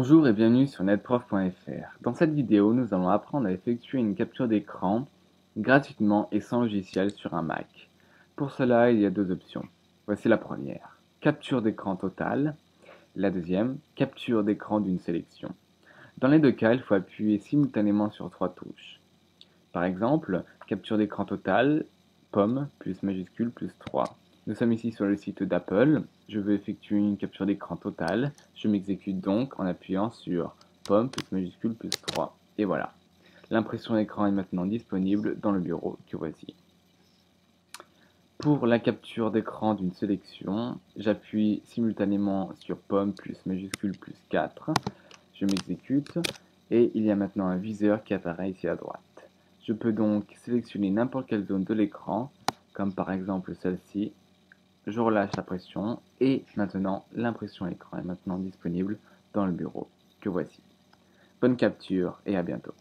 Bonjour et bienvenue sur netprof.fr. Dans cette vidéo, nous allons apprendre à effectuer une capture d'écran gratuitement et sans logiciel sur un Mac. Pour cela, il y a deux options. Voici la première, capture d'écran totale. La deuxième, capture d'écran d'une sélection. Dans les deux cas, il faut appuyer simultanément sur trois touches. Par exemple, capture d'écran totale, pomme, plus majuscule, plus 3. Nous sommes ici sur le site d'Apple. Je veux effectuer une capture d'écran totale. Je m'exécute donc en appuyant sur pomme plus majuscule plus 3. Et voilà. L'impression d'écran est maintenant disponible dans le bureau que voici. Pour la capture d'écran d'une sélection, j'appuie simultanément sur pomme plus majuscule plus 4. Je m'exécute et il y a maintenant un viseur qui apparaît ici à droite. Je peux donc sélectionner n'importe quelle zone de l'écran, comme par exemple celle-ci, je relâche la pression et maintenant l'impression écran est maintenant disponible dans le bureau que voici. Bonne capture et à bientôt.